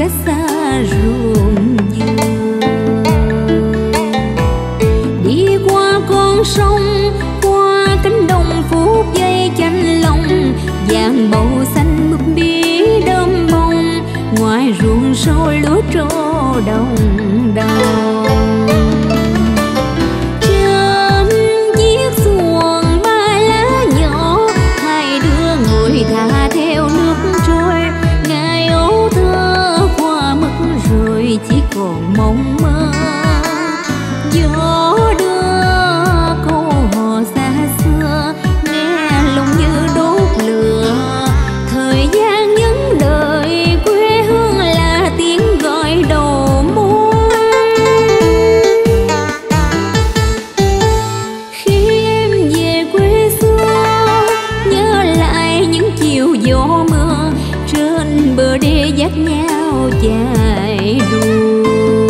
cách xa ruộng dừa đi qua con sông, qua cánh đồng phút dây chanh lòng. Vàng bầu xanh mướt bi đơm bông, ngoài ruộng sâu lúa trô đồng đồng. Dắt nhau chạy đua.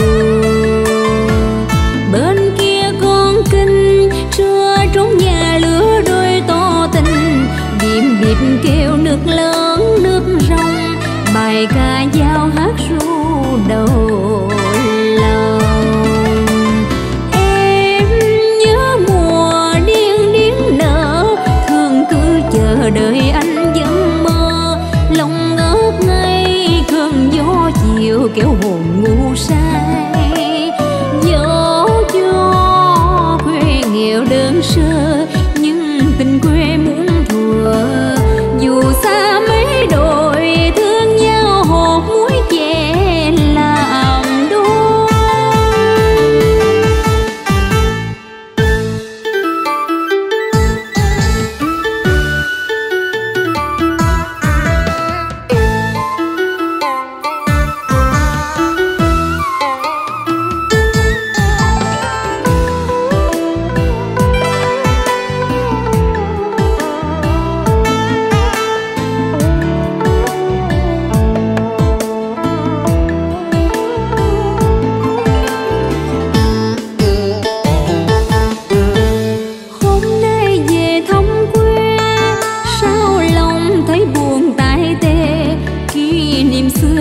Bên kia con kinh Trưa trốn nhà lửa đôi to tình. Điềm điệp kêu nước lớn, nước rong Bài ca giao hát ru đầu lòng.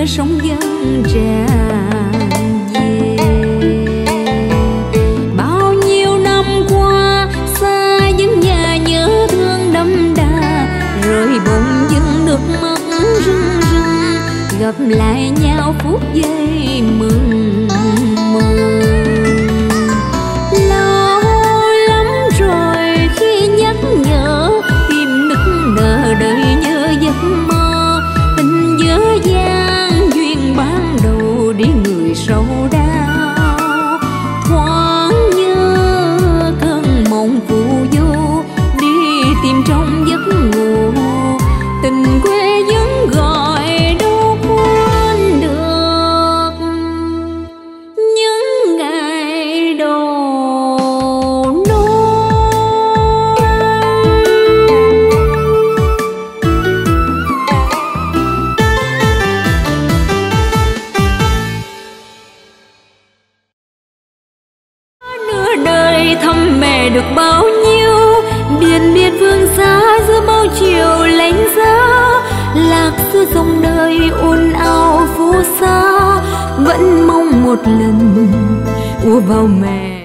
Niệm sống dân tràn về Bao nhiêu năm qua, Xa những nhà nhớ thương đậm đà Rồi bỗng dưng nước mắt rưng rưng, Gặp lại nhau phút giây mừng mừng trong giấc ngủ. Tình quê vẫn gọi đâu quên được những ngày đầu nôi nửa đời thăm mẹ được bao nhiêu điền miên vương xa giữa bao chiều lạnh giá, lạc giữa dòng đời ồn ào phố xa, vẫn mong một lần ùa vào mẹ.